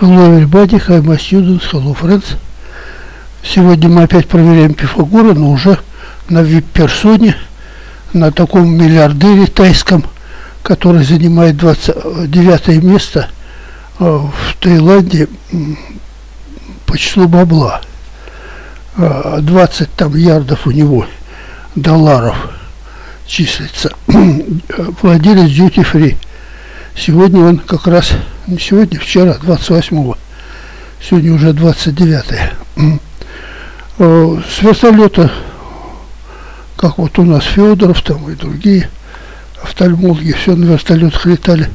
Hello everybody, hi my students, hello friends. Сегодня мы опять проверяем Пифагора, но уже на вип-персоне, на таком миллиардере тайском, который занимает 29 место э, в Таиланде по числу бабла. 20 э, там ярдов у него долларов числится. Владелец Duty Free. Сегодня он как раз, не сегодня, вчера, 28-го, сегодня уже 29-е. Э, с вертолета, как вот у нас Федоров там и другие офтальмологи, все на вертолетах летали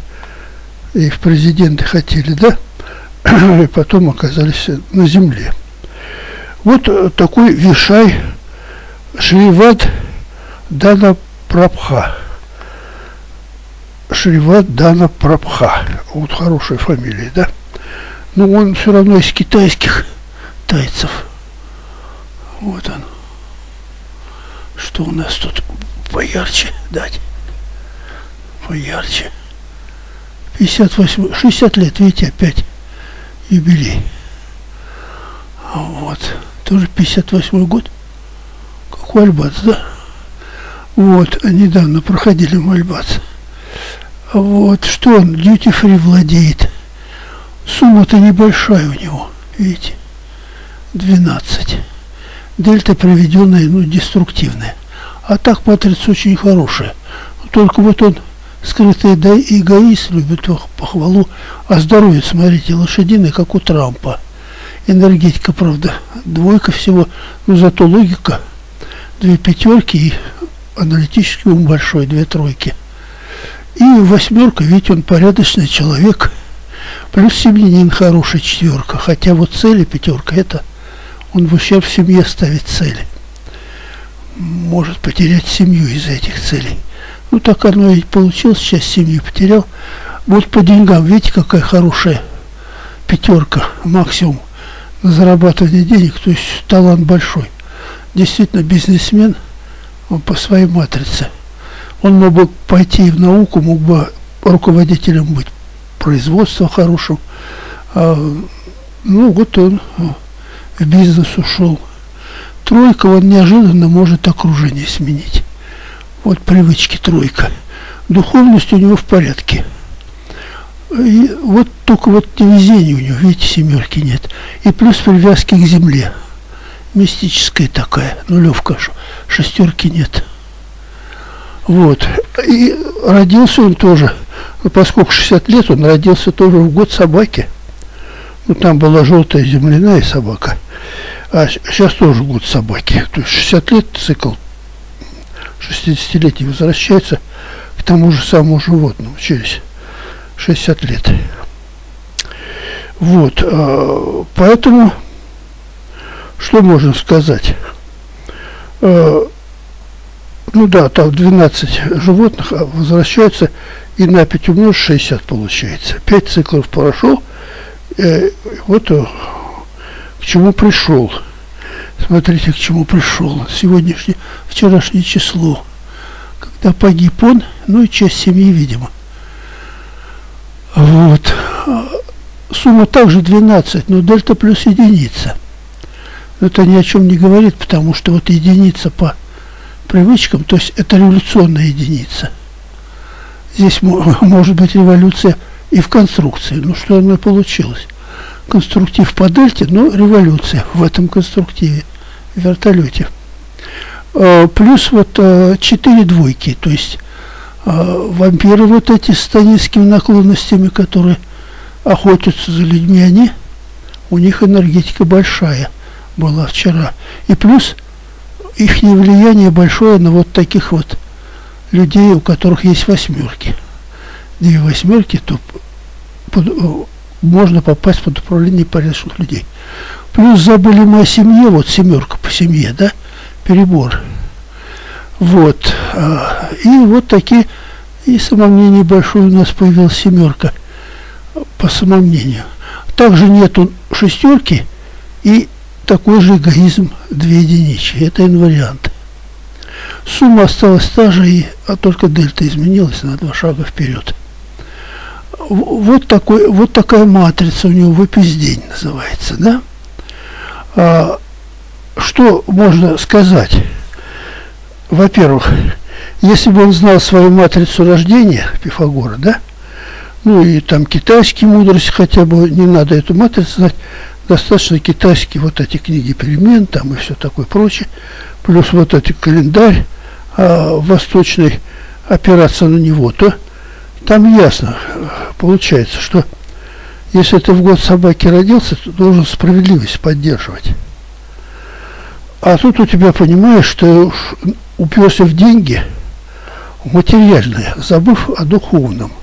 и в президенты хотели, да? И потом оказались на земле. Вот э, такой Вишай Шриват Дана Прабха. Шриват Дана Прабха. Вот хорошая фамилия, да? Но он все равно из китайских тайцев. Вот он. Что у нас тут поярче дать? Поярче. 58, 60 лет, видите, опять юбилей. Вот. Тоже 58 год. Как у Альбац, да? Вот, недавно проходили Мальбац. Вот, что он, duty free владеет. Сумма-то небольшая у него, видите, 12. Дельта приведенная, ну, деструктивная. А так матрица очень хорошая. Только вот он скрытый эгоист, любит похвалу. А здоровье, смотрите, лошадиный, как у Трампа. Энергетика, правда, двойка всего, но зато логика. Две пятерки и аналитический ум большой, две тройки. И восьмерка, ведь он порядочный человек. Плюс семьянин хорошая четверка. Хотя вот цели пятерка, это он в ущерб семье ставит цели. Может потерять семью из-за этих целей. Ну так оно и получилось, сейчас семью потерял. Вот по деньгам, видите, какая хорошая пятерка, максимум на зарабатывание денег, то есть талант большой. Действительно бизнесмен – он по своей матрице. Он мог бы пойти в науку, мог бы руководителем быть производства хорошим. А, ну, вот он а, в бизнес ушел. Тройка, он неожиданно может окружение сменить. Вот привычки тройка. Духовность у него в порядке. И вот только вот невезение у него, видите, семерки нет. И плюс привязки к земле мистическая такая, нулевка, шестерки нет. Вот. И родился он тоже, ну, поскольку 60 лет, он родился тоже в год собаки. Ну, там была желтая земляная собака. А сейчас тоже год собаки. То есть 60 лет цикл 60-летний возвращается к тому же самому животному через 60 лет. Вот. А, поэтому что можно сказать? Ну да, там 12 животных а возвращаются, и на 5 умножить 60 получается. 5 циклов прошел, э, вот э, к чему пришел. Смотрите, к чему пришел. Сегодняшнее, вчерашнее число. Когда погиб он, ну и часть семьи, видимо. Вот. Сумма также 12, но дельта плюс единица это ни о чем не говорит, потому что вот единица по привычкам, то есть это революционная единица. Здесь может быть революция и в конструкции. Ну, что оно получилось? Конструктив по дельте, но революция в этом конструктиве, в вертолете. А, плюс вот а, четыре двойки, то есть а, вампиры вот эти с тоническими наклонностями, которые охотятся за людьми, они, у них энергетика большая – была вчера. И плюс их влияние большое на вот таких вот людей, у которых есть восьмерки. Две восьмерки, то под, э, можно попасть под управление порядочных людей. Плюс забыли мы о семье, вот семерка по семье, да, перебор. Вот. А, и вот такие, и самомнение большое у нас появилась семерка по самомнению. Также нету шестерки и такой же эгоизм две единички. Это инвариант. Сумма осталась та же, и, а только дельта изменилась на два шага вперед. вот, такой, вот такая матрица у него выпиздень называется, да? А, что можно сказать? Во-первых, если бы он знал свою матрицу рождения Пифагора, да, ну и там китайские мудрости хотя бы, не надо эту матрицу знать, достаточно китайские вот эти книги перемен там и все такое прочее, плюс вот этот календарь а, восточный, опираться на него, то там ясно получается, что если ты в год собаки родился, то должен справедливость поддерживать. А тут у тебя, понимаешь, что уперся в деньги, материальное, забыв о духовном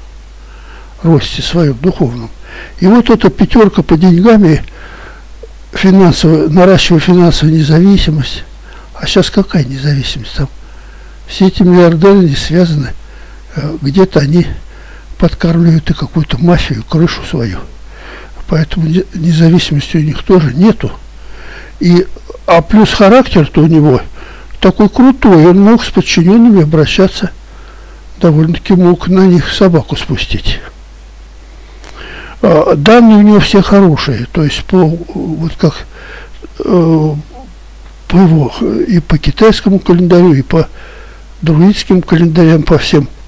росте своем духовном. И вот эта пятерка по деньгами, финансовая, наращивая финансовую независимость. А сейчас какая независимость там? Все эти миллиардеры не связаны. Э, где-то они подкармливают и какую-то мафию, крышу свою. Поэтому независимости у них тоже нету. И, а плюс характер-то у него такой крутой, он мог с подчиненными обращаться, довольно-таки мог на них собаку спустить. А, данные у него все хорошие, то есть по вот как э, по его и по китайскому календарю, и по друидским календарям, по всем –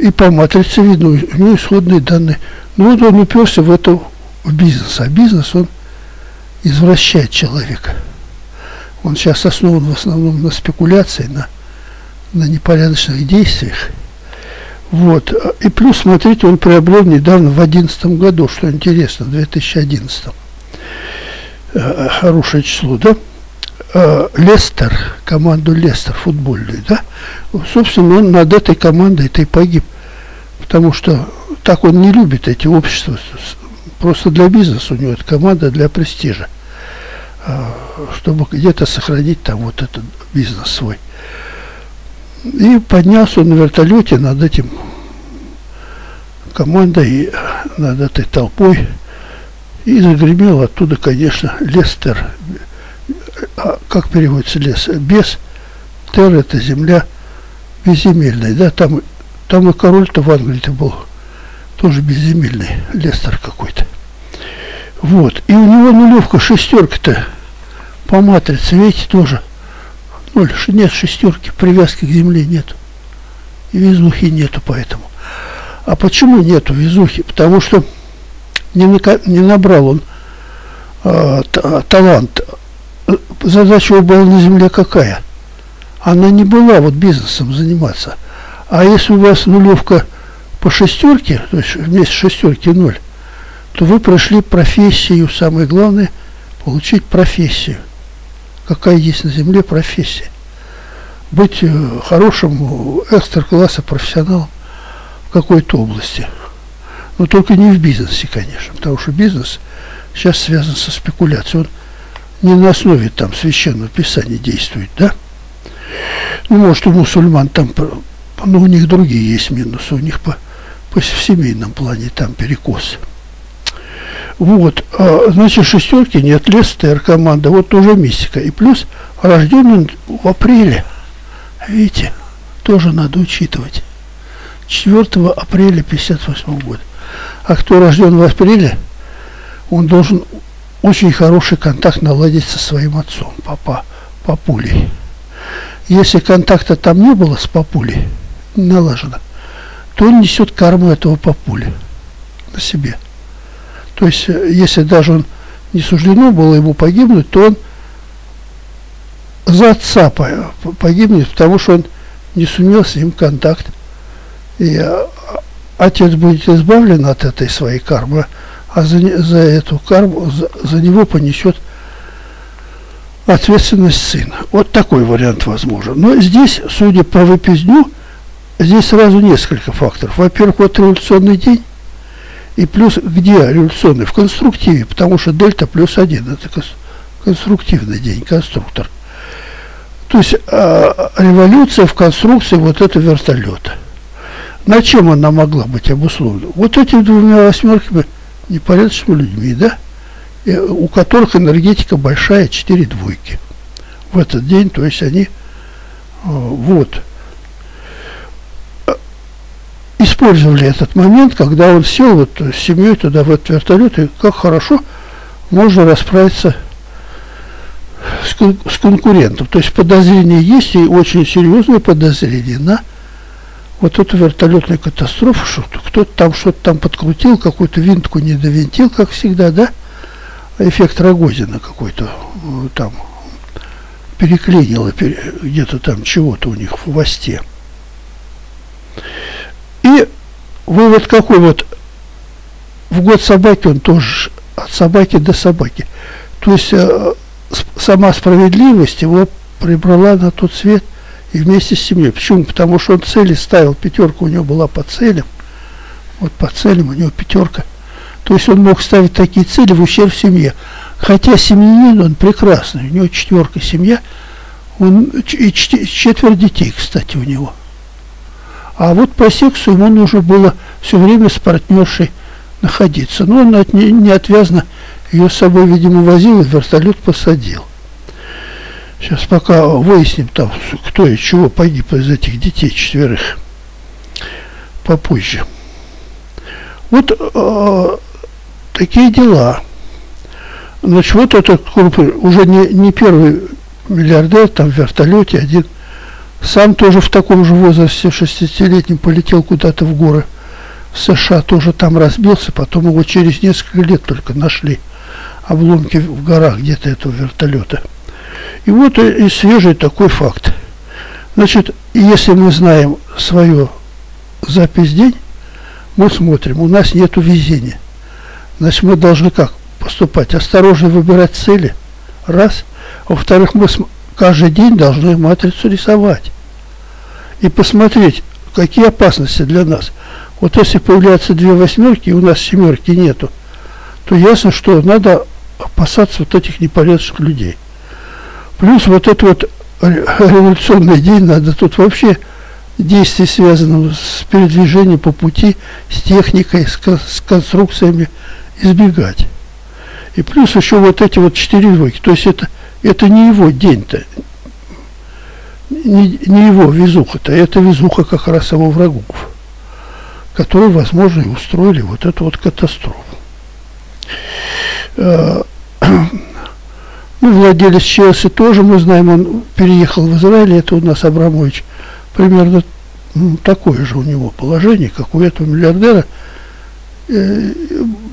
и по матрице видно, у него исходные данные. Ну вот он уперся в это, в бизнес. А бизнес, он извращает человека. Он сейчас основан в основном на спекуляции, на, на непорядочных действиях. Вот. И плюс, смотрите, он приобрел недавно, в 2011 году, что интересно, в 2011. Э, хорошее число, да? Э, Лестер, команду Лестер футбольную, да, собственно, он над этой командой-то и погиб. Потому что так он не любит эти общества. Просто для бизнеса у него это команда для престижа. Э, чтобы где-то сохранить там вот этот бизнес свой. И поднялся на вертолете над этим командой, над этой толпой. И загремел оттуда, конечно, Лестер а как переводится лес? Без, тер это земля безземельная, да, там, там и король-то в Англии-то был тоже безземельный, Лестер какой-то. Вот, и у него нулевка, шестерка-то по матрице, видите, тоже ноль, нет шестерки, привязки к земле нет. И везухи нету поэтому. А почему нету везухи? Потому что не, не набрал он э, талант задача его была на земле какая? Она не была вот бизнесом заниматься. А если у вас нулевка по шестерке, то есть вместе шестерки ноль, то вы прошли профессию. Самое главное – получить профессию. Какая есть на земле профессия. Быть э, хорошим экстра-класса профессионалом в какой-то области. Но только не в бизнесе, конечно, потому что бизнес сейчас связан со спекуляцией. Он не на основе там священного писания действует, да? Ну, может, у мусульман там, ну, у них другие есть минусы, у них по, по в семейном плане там перекос. Вот, а, значит, шестерки нет, Лестер команда, вот уже мистика. И плюс рожден в апреле. Видите, тоже надо учитывать. 4 апреля 58 года. А кто рожден в апреле, он должен очень хороший контакт наладить со своим отцом, папа, папулей. Если контакта там не было с папулей, налажено, то он несет карму этого папули на себе. То есть, э, если даже он не суждено было ему погибнуть, то он за отца погибнет, потому что он не сумел с ним контакт. И э, отец будет избавлен от этой своей кармы, а за, за эту карму, за, за него понесет ответственность сына. Вот такой вариант возможен. Но здесь, судя по выпизню, здесь сразу несколько факторов. Во-первых, вот революционный день, и плюс где революционный? В конструктиве, потому что дельта плюс один, это конструктивный день, конструктор. То есть э, революция в конструкции вот этого вертолета. На чем она могла быть обусловлена? Вот этими двумя восьмерками – непорядочными людьми, да, и у которых энергетика большая, 4 двойки в этот день, то есть они, э, вот. Использовали этот момент, когда он сел вот с семьей туда в этот вертолет, и как хорошо можно расправиться с, кон с конкурентом. То есть подозрения есть, и очень серьезные подозрения на вот эту вертолетную катастрофу, что кто-то там что-то там подкрутил, какую-то винтку не довинтил, как всегда, да? Эффект Рогозина какой-то э, там переклинило где-то там чего-то у них в хвосте. И вывод какой вот в год собаки он тоже от собаки до собаки. То есть э, сама справедливость его прибрала на тот свет и вместе с семьей. Почему? Потому что он цели ставил, пятерка у него была по целям. Вот по целям у него пятерка. То есть он мог ставить такие цели в ущерб семье. Хотя семьянин он прекрасный, у него четверка семья, он и четверть детей, кстати, у него. А вот по сексу ему нужно было все время с партнершей находиться. Но он от, не, неотвязно ее с собой, видимо, возил и в вертолет посадил. Сейчас пока выясним там, кто и чего погиб из этих детей четверых попозже. Вот э, такие дела. Значит, вот этот уже не, не первый миллиардер, там в вертолете один, сам тоже в таком же возрасте, 60-летним, полетел куда-то в горы в США, тоже там разбился, потом его через несколько лет только нашли обломки в горах где-то этого вертолета. И вот и, свежий такой факт. Значит, если мы знаем свою запись день, мы смотрим, у нас нет везения. Значит, мы должны как поступать? Осторожно выбирать цели. Раз. Во-вторых, мы каждый день должны матрицу рисовать. И посмотреть, какие опасности для нас. Вот если появляются две восьмерки, и у нас семерки нету, то ясно, что надо опасаться вот этих непорядочных людей. Плюс вот этот вот революционный день надо тут вообще действий, связанных с передвижением по пути, с техникой, с, с конструкциями избегать. И плюс еще вот эти вот четыре двойки. То есть это, это не его день-то, не, не его везуха-то, это везуха как раз его врагов, которые, возможно, и устроили вот эту вот катастрофу. Э, ну, владелец Челси тоже, мы знаем, он переехал в Израиль, это у нас Абрамович. Примерно такое же у него положение, как у этого миллиардера – Э,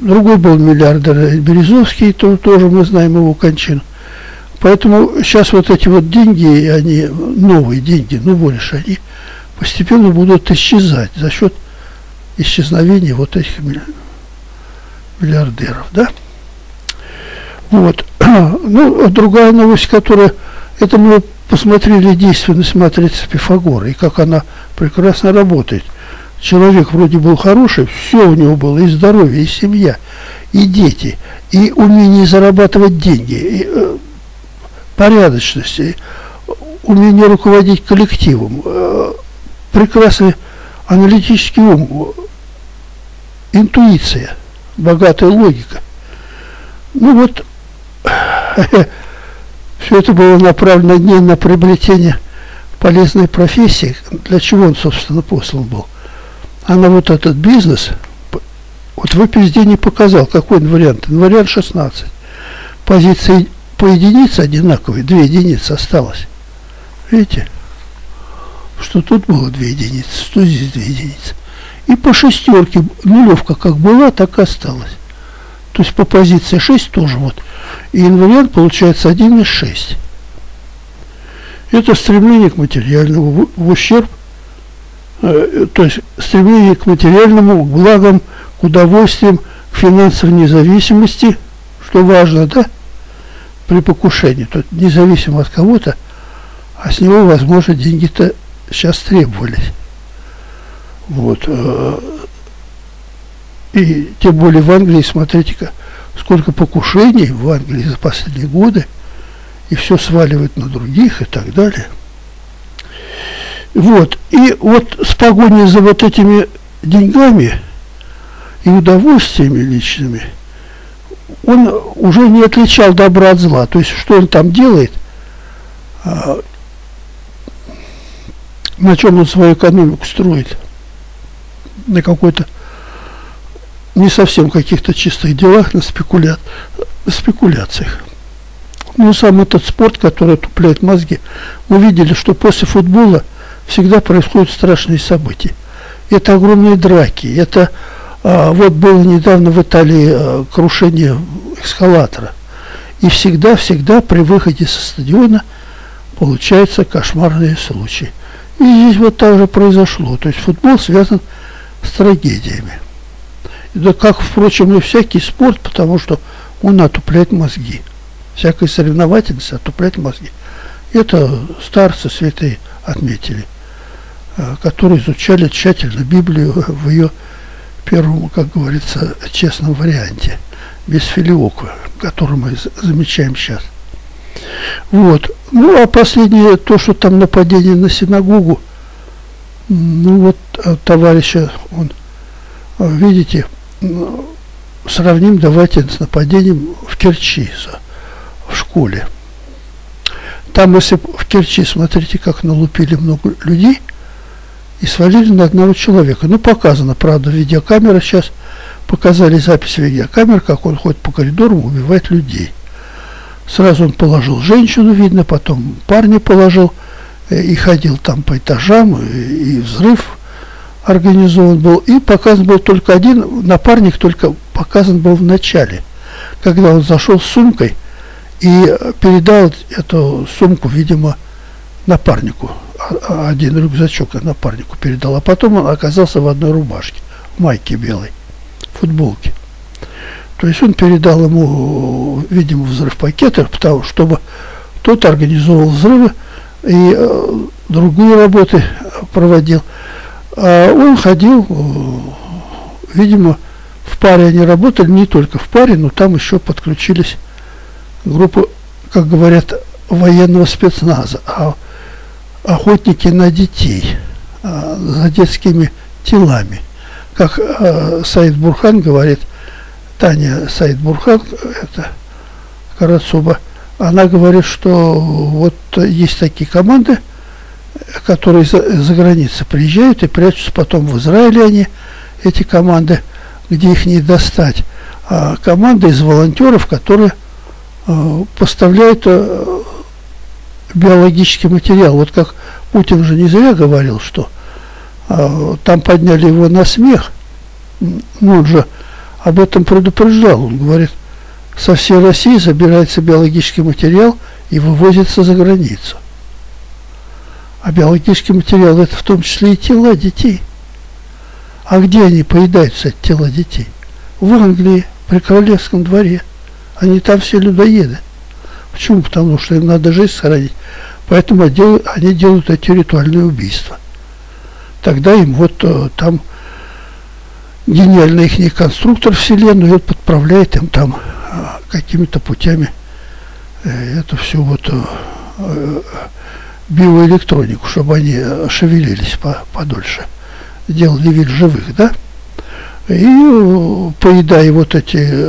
другой был миллиардер Березовский, то, тоже мы знаем его кончину. Поэтому сейчас вот эти вот деньги, они новые деньги, ну больше, они постепенно будут исчезать за счет исчезновения вот этих миллиардеров, да? Вот. Ну, другая новость, которая, это мы посмотрели действенность матрицы Пифагора и как она прекрасно работает человек вроде был хороший, все у него было, и здоровье, и семья, и дети, и умение зарабатывать деньги, и э, порядочность, и умение руководить коллективом, э, прекрасный аналитический ум, интуиция, богатая логика. Ну вот, все это было направлено не на приобретение полезной профессии, для чего он, собственно, послан был, а на вот этот бизнес, вот в не показал, какой он вариант. Вариант 16. Позиции по единице одинаковые, две единицы осталось. Видите? Что тут было две единицы, что здесь две единицы. И по шестерке нулевка как была, так и осталась. То есть по позиции 6 тоже вот. И инвариант получается 1 из 6. Это стремление к материальному в ущерб Э, то есть стремление к материальному, к благам, к удовольствиям, к финансовой независимости, что важно, да, при покушении, то независимо от кого-то, а с него, возможно, деньги-то сейчас требовались. Вот. Э, и тем более в Англии, смотрите-ка, сколько покушений в Англии за последние годы, и все сваливает на других и так далее. Вот. И вот с погоней за вот этими деньгами и удовольствиями личными он уже не отличал добра от зла. То есть, что он там делает, а, на чем он свою экономику строит. на какой-то не совсем каких-то чистых делах, на, спекуля... спекуляциях. Ну, сам этот спорт, который отупляет мозги, мы видели, что после футбола всегда происходят страшные события. Это огромные драки, это вот было недавно в Италии а, крушение эскалатора. И всегда-всегда при выходе со стадиона получаются кошмарные случаи. И здесь вот так же произошло. То есть футбол связан с трагедиями. Да как, впрочем, и всякий спорт, потому что он отупляет мозги. Всякая соревновательность отупляет мозги. Это старцы святые отметили, э, которые изучали тщательно Библию в ее первом, как говорится, честном варианте, без филиока, который мы замечаем сейчас. Вот. Ну, а последнее, то, что там нападение на синагогу, ну вот э, товарища, он, э, видите, сравним давайте с нападением в Керчи в школе. Там, если в Керчи, смотрите, как налупили много людей и свалили на одного человека. Ну, показано, правда, видеокамера сейчас показали запись видеокамер, как он ходит по коридору, убивает людей. Сразу он положил женщину, видно, потом парня положил э, и ходил там по этажам, и, и взрыв организован был. И показан был только один, напарник только показан был в начале, когда он зашел с сумкой и передал эту сумку, видимо, напарнику. Один рюкзачок напарнику передал. А потом он оказался в одной рубашке, в майке белой, футболке. То есть он передал ему, видимо, взрыв пакета, потому, чтобы тот организовал взрывы и э, другие работы проводил. А он ходил, э, видимо, в паре они работали, не только в паре, но там еще подключились группы, как говорят, военного спецназа, а охотники на детей, а, за детскими телами. Как а, Саид Бурхан говорит, Таня Саид Бурхан, это Карацуба, она говорит, что вот есть такие команды, которые за, за границей приезжают и прячутся потом в Израиле они, эти команды, где их не достать. А команда из волонтеров, которые э, поставляют э, биологический материал. Вот как Путин же не зря говорил, что э, там подняли его на смех. Ну, он же об этом предупреждал. Он говорит, со всей России забирается биологический материал и вывозится за границу. А биологический материал это в том числе и тела детей. А где они поедаются тела детей? В Англии, при королевском дворе. Они там все людоеды. Почему? Потому что им надо жизнь сохранить. Поэтому они делают эти ритуальные убийства. Тогда им вот э, там гениальный их конструктор вселенную подправляет им там э, какими-то путями э, это все вот биоэлектронику, чтобы они шевелились по, подольше делали вид живых, да, и поедая вот эти,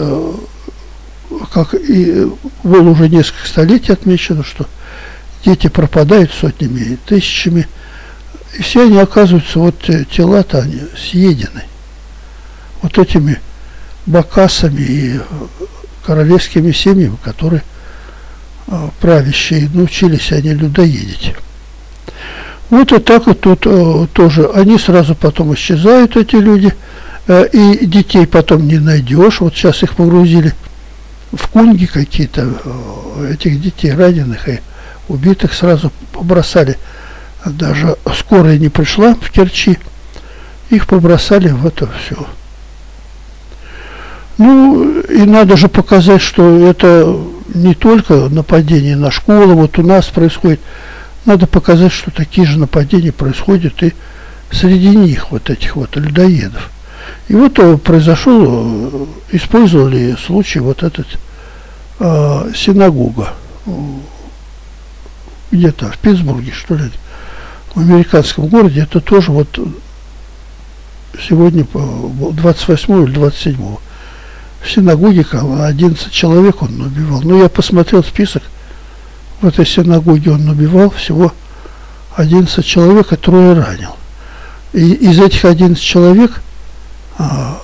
как и было уже несколько столетий отмечено, что дети пропадают сотнями тысячами, и все они оказываются, вот тела-то они съедены вот этими бакасами и королевскими семьями, которые э, правящие научились они людоедить. Вот и так вот тут э, тоже. Они сразу потом исчезают, эти люди. Э, и детей потом не найдешь. Вот сейчас их погрузили в кунги какие-то, э, этих детей раненых и убитых сразу побросали. Даже скорая не пришла в Керчи. Их побросали в это все. Ну, и надо же показать, что это не только нападение на школу, вот у нас происходит надо показать, что такие же нападения происходят и среди них, вот этих вот людоедов. И вот э, произошел, э, использовали случай вот этот э, синагога где-то в Питтсбурге, что ли, в американском городе, это тоже вот сегодня 28 или 27 в синагоге 11 человек он убивал. Но я посмотрел список, в этой синагоге он убивал всего 11 человек, а трое ранил. И из этих 11 человек а,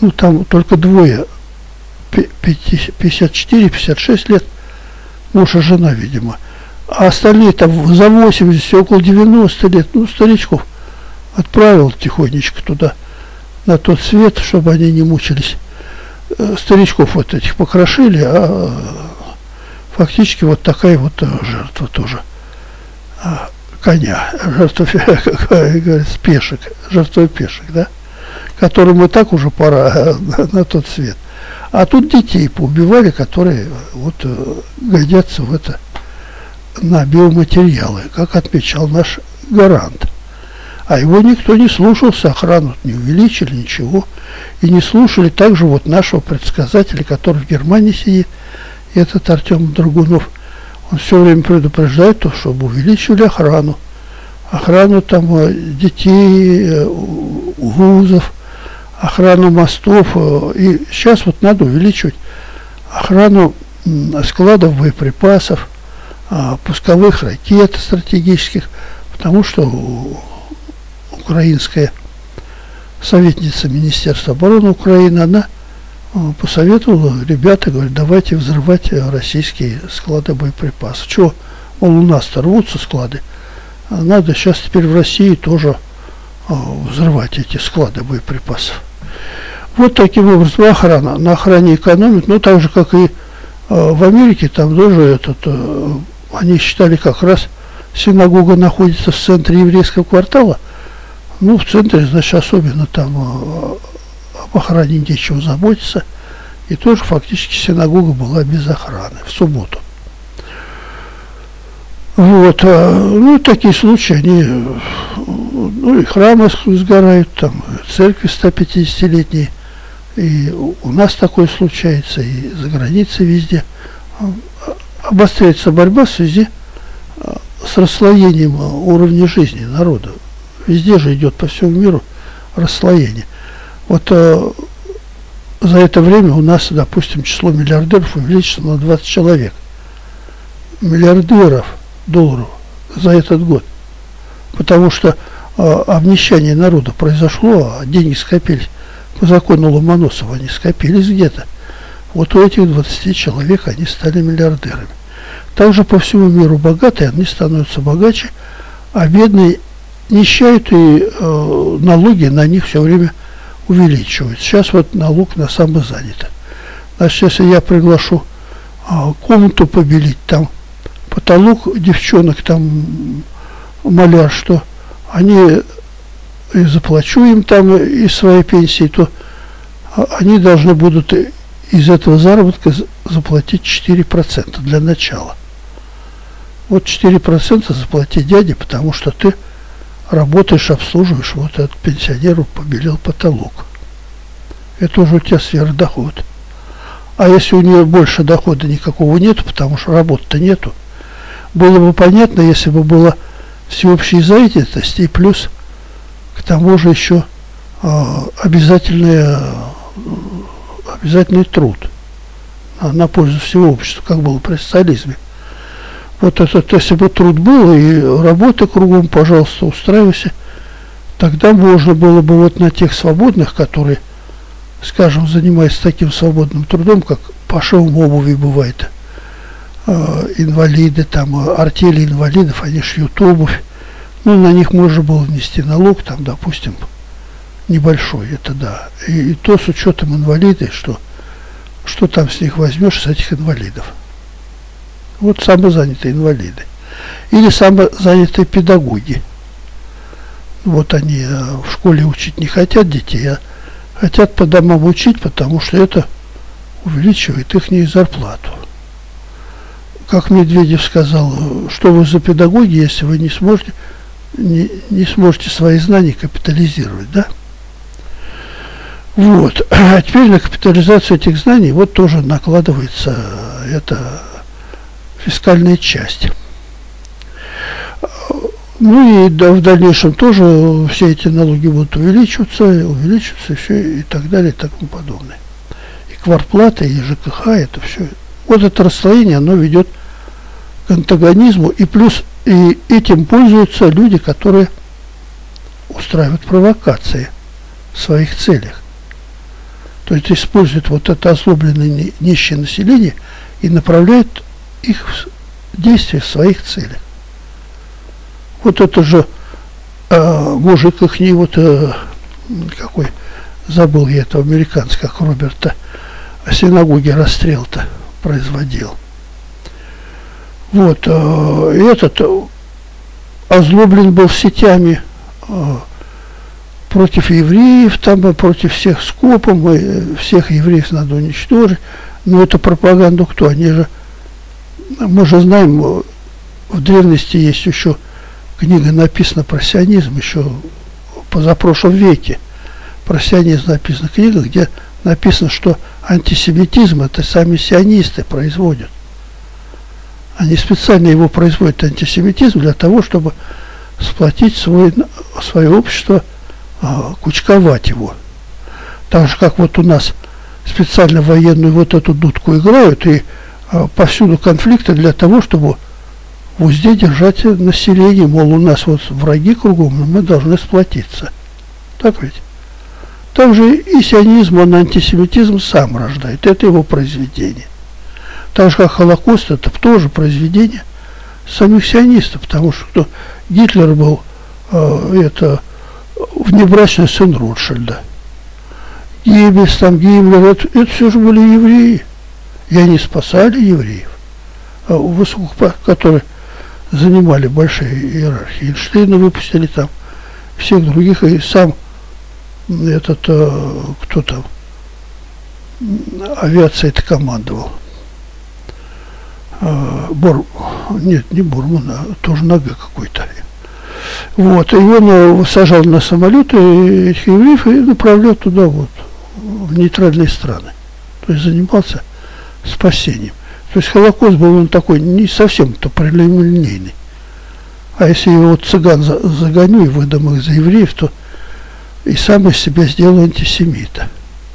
ну там только двое, 54-56 лет, муж и жена, видимо. А остальные там за 80, около 90 лет, ну, старичков отправил тихонечко туда, на тот свет, чтобы они не мучились. Э, старичков вот этих покрошили, а фактически вот такая вот жертва тоже а, коня, жертва, как говорится, пешек, жертва пешек, да, которым и так уже пора на, на тот свет. А тут детей поубивали, которые вот э, годятся в это на биоматериалы, как отмечал наш гарант. А его никто не слушался, охрану не увеличили, ничего. И не слушали также вот нашего предсказателя, который в Германии сидит, этот Артем Драгунов. Он все время предупреждает, то, чтобы увеличили охрану. Охрану там э, детей, э, вузов, охрану мостов. Э, и сейчас вот надо увеличивать охрану складов боеприпасов, а, пусковых ракет стратегических, потому что украинская советница Министерства обороны Украины, она а, посоветовала, ребята, говорят, давайте взрывать российские склады боеприпасов. Чего, мол, у нас-то рвутся склады, а надо сейчас теперь в России тоже взрывать эти склады боеприпасов. Вот таким образом охрана. На охране экономит, ну так же, как и в Америке, там тоже этот э, они считали как раз синагога находится в центре еврейского квартала. Ну, в центре, значит, особенно там э, об охране нечего заботиться. И тоже фактически синагога была без охраны в субботу. Вот, ну, такие случаи, они, ну, и храмы сгорают, там, церкви 150-летние, и у нас такое случается, и за границей везде обостряется борьба в связи а, с расслоением а, уровня жизни народа. Везде же идет по всему миру расслоение. Вот э, за это время у нас, допустим, число миллиардеров увеличится на 20 человек. Миллиардеров долларов за этот год. Потому что э, обнищание народа произошло, а деньги скопились. По закону Ломоносова они скопились где-то. Вот у этих 20 человек они стали миллиардерами. Также по всему миру богатые, они становятся богаче, а бедные нищают и э, налоги на них все время увеличивают. Сейчас вот налог на самозанятых. Значит, если я приглашу э, комнату побелить, там потолок девчонок, там маляр, что они и заплачу им там из своей пенсии, то они должны будут из этого заработка заплатить 4% для начала. Вот 4% заплати дяде, потому что ты работаешь, обслуживаешь, вот этот пенсионеру побелел потолок. Это уже у тебя сверхдоход. А если у нее больше дохода никакого нет, потому что работы-то нету, было бы понятно, если бы было всеобщей занятость и плюс к тому же еще э, обязательная обязательный труд. На, на пользу всего общества, как было при социализме. Вот этот, если бы труд был, и работа кругом, пожалуйста, устраивайся, тогда можно было бы вот на тех свободных, которые, скажем, занимаются таким свободным трудом, как пошивом обуви бывает, э, инвалиды, там, артели инвалидов, они шьют обувь, ну, на них можно было внести налог, там, допустим, небольшой, это да. И, и то с учетом инвалиды, что, что там с них возьмешь, с этих инвалидов. Вот самозанятые инвалиды. Или самозанятые педагоги. Вот они э, в школе учить не хотят детей, а хотят по домам учить, потому что это увеличивает их зарплату. Как Медведев сказал, что вы за педагоги, если вы не сможете, не, не сможете свои знания капитализировать, да? Вот. А теперь на капитализацию этих знаний вот тоже накладывается эта фискальная часть. Ну и да, в дальнейшем тоже все эти налоги будут увеличиваться, увеличиваться, все и так далее и тому подобное. И кварплата, и ЖКХ, это все. Вот это расслоение, оно ведет к антагонизму, и плюс и этим пользуются люди, которые устраивают провокации – в своих целях. То есть использует вот это озлобленное нищее население и направляет их действия в своих целях. Вот это же э, мужик их не вот э, какой забыл я этого американца, как Роберта, о синагоге расстрел-то производил. Вот, э, этот озлоблен был сетями э, против евреев, там э, против всех скопом, всех евреев надо уничтожить. Но это пропаганду кто? Они же, мы же знаем, в древности есть еще книга написана про сионизм, еще позапрошлом веке. Про сионизм написана книга, где написано, что антисемитизм это сами сионисты производят. Они специально его производят, антисемитизм, для того, чтобы сплотить свой, свое общество, а, кучковать его. Так же, как вот у нас специально военную вот эту дудку играют, и а, повсюду конфликты для того, чтобы в узде держать население, мол, у нас вот враги кругом, мы должны сплотиться. Так ведь? Также и сионизм, он антисемитизм сам рождает. Это его произведение. Так же, как Холокост, это тоже произведение самих сионистов, потому что кто, Гитлер был э, это внебрачный сын Ротшильда. Геббельс, там, Гиммлер, это, это все же были евреи. И они спасали евреев, а высоких, которые занимали большие иерархии. Эйнштейна выпустили там, всех других, и сам этот, э, кто там, авиация это командовал. Э, Бор, нет, не Бурман, а тоже нога какой-то. Вот, и он э, сажал на самолеты этих евреев и направлял туда вот, в нейтральные страны. То есть занимался спасением. То есть Холокост был он такой не совсем-то прямолинейный. А если его цыган загоню и выдам их за евреев, то и сам из себя сделаю антисемита.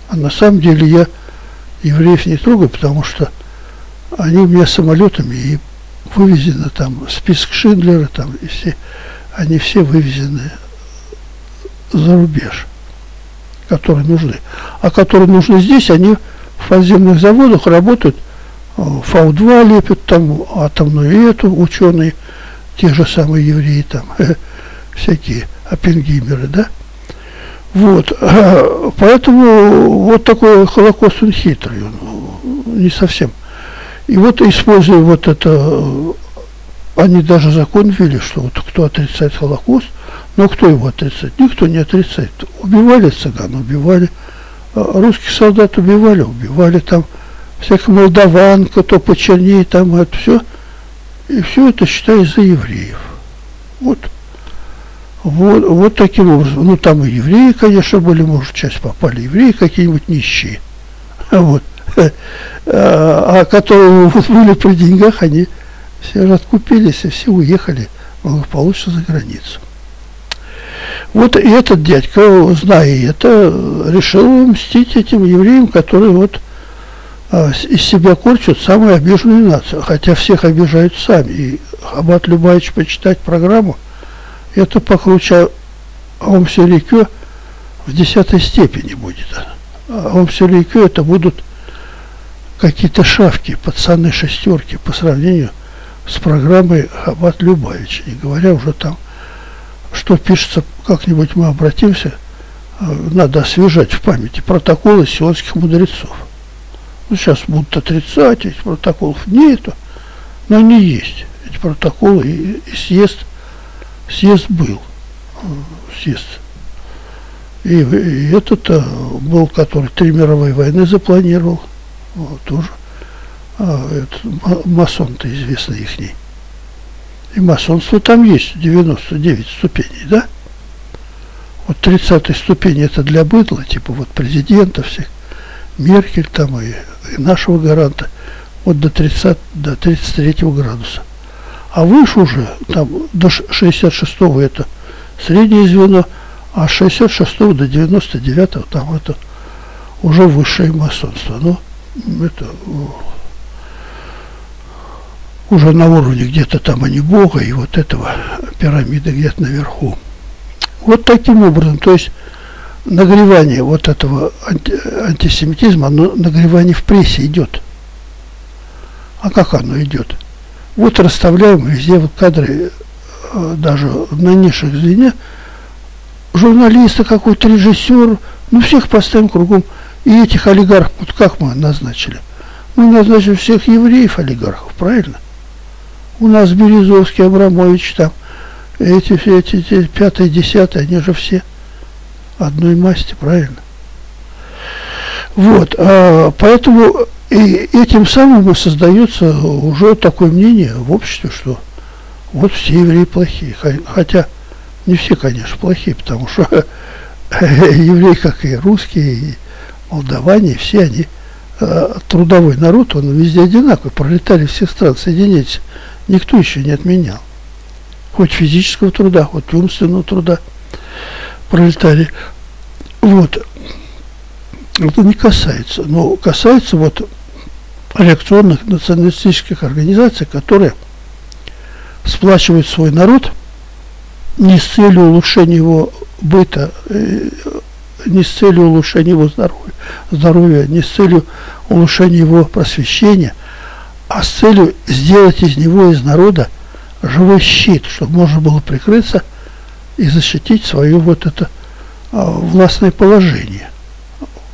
А на самом деле я евреев не трогаю, потому что они меня самолетами и вывезены там, список Шиндлера там, и все, они все вывезены за рубеж, которые нужны. А которые нужны здесь, они в подземных заводах работают, э, ФАУ-2 лепят там, атомную эту, ученые, те же самые евреи там, всякие оппенгеймеры, да? Вот, поэтому вот такой Холокост, он хитрый, он не совсем и вот используя вот это, они даже закон ввели, что вот кто отрицает Холокост, но кто его отрицает? Никто не отрицает. Убивали цыган, убивали, а русских солдат убивали, убивали там всяких молдаван, кто почернее, там это все. И все это считается за евреев. Вот. Вот, вот таким образом. Ну, там и евреи, конечно, были, может, часть попали, евреи какие-нибудь нищие. Вот. А которые были при деньгах, они все же откупились и все уехали благополучно за границу. Вот и этот дядька, зная это, решил мстить этим евреям, которые вот а, из себя корчат самую обиженную нацию, хотя всех обижают сами. И Аббат Любавич почитать программу, это покруче Омсерикё в десятой степени будет. А Омсерикё это будут какие-то шавки, пацаны шестерки по сравнению с программой Хабат Любавич. Не говоря уже там, что пишется, как-нибудь мы обратимся, э, надо освежать в памяти протоколы сионских мудрецов. Ну, сейчас будут отрицать, этих протоколов нету, но они есть, эти протоколы, и, и съезд, съезд был, э, съезд. И, и этот э, был, который три мировые войны запланировал, вот, тоже а, это, масон-то известный их. И масонство там есть 99 ступеней, да? Вот 30 ступень это для быдла, типа вот президента всех, Меркель там и, и нашего гаранта, вот до 30, до 33 градуса. А выше уже, там до 66 это среднее звено, а с 66 до 99 там это уже высшее масонство. Ну, это уже на уровне где-то там, не Бога, и вот этого пирамиды где-то наверху. Вот таким образом, то есть нагревание вот этого анти, антисемитизма, оно нагревание в прессе идет. А как оно идет? Вот расставляем везде вот кадры, э, даже на нишах звеня, журналиста какой-то, режиссер, ну всех поставим кругом. И этих олигархов, вот как мы назначили? Мы назначили всех евреев олигархов, правильно? У нас Березовский, Абрамович там, эти все, эти, эти пятые, десятые, они же все одной масти, правильно? Вот, а, поэтому и этим самым и создается уже такое мнение в обществе, что вот все евреи плохие. Хотя не все, конечно, плохие, потому что евреи, как и русские, и молдаване, все они а, трудовой народ, он везде одинаковый, пролетарий всех стран, соединяйтесь, никто еще не отменял. Хоть физического труда, хоть умственного труда пролетарии. Вот. Это не касается. Но касается вот реакционных националистических организаций, которые сплачивают свой народ не с целью улучшения его быта, э, не с целью улучшения его здоровья, здоровья, не с целью улучшения его просвещения, а с целью сделать из него, из народа, живой щит, чтобы можно было прикрыться и защитить свое вот это а, властное положение,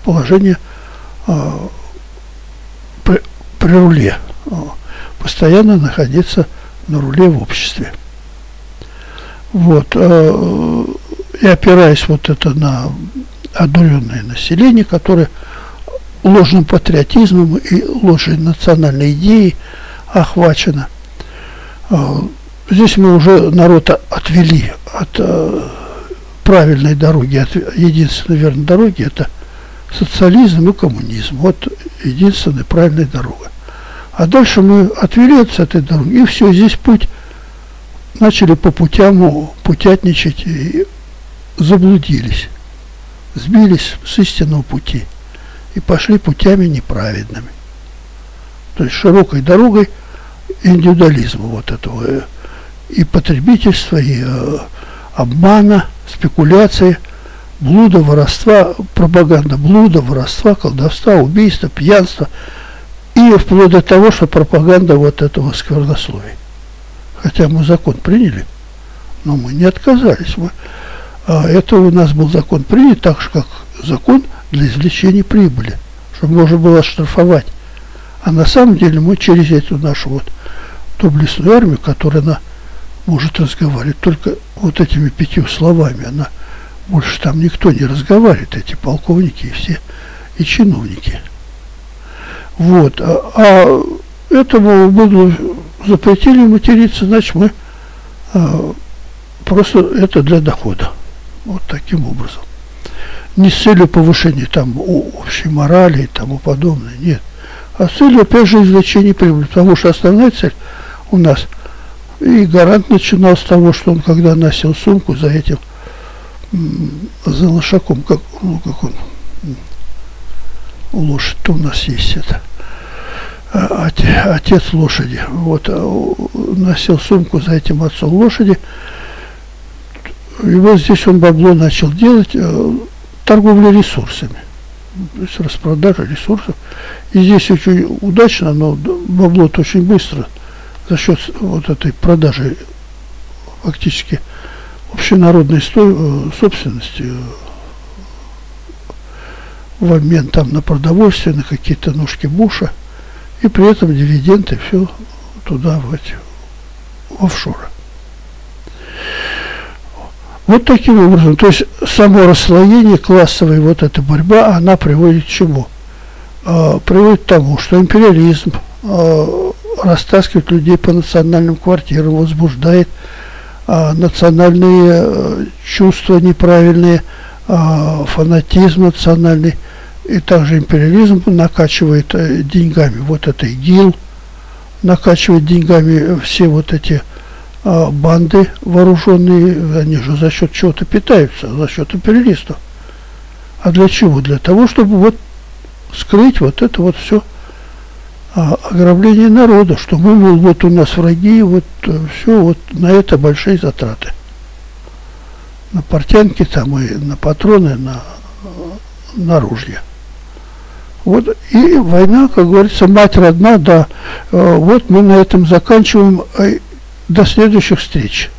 положение а, при, при руле, а, постоянно находиться на руле в обществе. Вот, а, и опираясь вот это на одуренное население, которое ложным патриотизмом и ложной национальной идеей охвачено. А, здесь мы уже народ отвели от а, правильной дороги, от единственной верной дороги, это социализм и коммунизм. Вот единственная правильная дорога. А дальше мы отвели от этой дороги, и все, здесь путь начали по путям путятничать и заблудились, сбились с истинного пути и пошли путями неправедными. То есть широкой дорогой индивидуализма вот этого э, и потребительства, и э, обмана, спекуляции, блуда, воровства, пропаганда блуда, воровства, колдовства, убийства, пьянства и вплоть до того, что пропаганда вот этого сквернословия. Хотя мы закон приняли, но мы не отказались. Мы, это у нас был закон принят так же, как закон для извлечения прибыли, чтобы можно было штрафовать. А на самом деле мы через эту нашу вот доблестную армию, которая на может разговаривать только вот этими пятью словами. Она больше там никто не разговаривает, эти полковники и все, и чиновники. Вот. А, а этому было запретили материться, значит, мы а, просто это для дохода. Вот таким образом. Не с целью повышения там общей морали и тому подобное, нет. А с целью, опять же, извлечения прибыли. Потому что основная цель у нас – и гарант начинал с того, что он когда носил сумку за этим, за лошаком, как, ну, как он, лошадь-то у нас есть это, а, отец лошади, вот, а, носил сумку за этим отцом лошади, и вот здесь он бабло начал делать, э, торговля ресурсами, то есть распродажа ресурсов. И здесь очень удачно, но бабло-то очень быстро – за счет вот этой продажи фактически общенародной э, собственности э, в обмен там на продовольствие, на какие-то ножки буша, и при этом дивиденды все туда, в эти в офшоры. Вот таким образом, то есть само расслоение, классовая вот эта борьба, она приводит к чему? А, приводит к тому, что империализм, а, растаскивает людей по национальным квартирам, возбуждает а, национальные а, чувства неправильные, а, фанатизм национальный, и также империализм накачивает а, деньгами. Вот это ИГИЛ, накачивает деньгами все вот эти а, банды вооруженные, они же за счет чего-то питаются, за счет империалистов. А для чего? Для того, чтобы вот скрыть вот это вот все а, ограбление народа, что мы, мол, вот у нас враги, вот э, все, вот на это большие затраты. На портянки там и на патроны, на на ружье. Вот и война, как говорится, мать родна, да. Э, вот мы на этом заканчиваем. До следующих встреч.